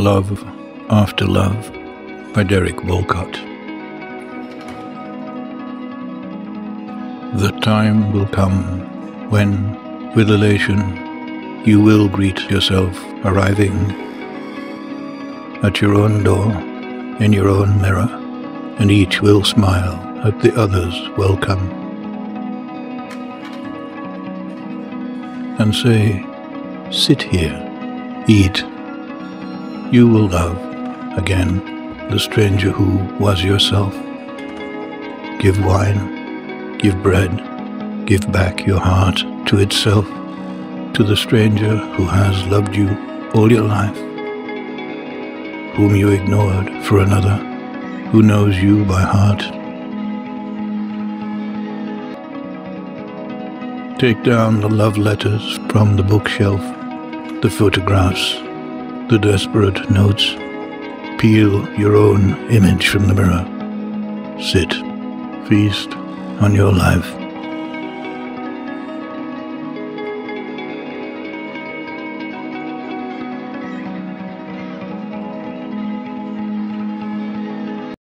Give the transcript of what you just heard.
Love After Love by Derek Walcott. The time will come when, with elation, you will greet yourself arriving at your own door, in your own mirror, and each will smile at the other's welcome. And say, Sit here, eat. You will love again the stranger who was yourself. Give wine, give bread, give back your heart to itself, to the stranger who has loved you all your life, whom you ignored for another, who knows you by heart. Take down the love letters from the bookshelf, the photographs, the desperate notes. Peel your own image from the mirror. Sit, feast on your life.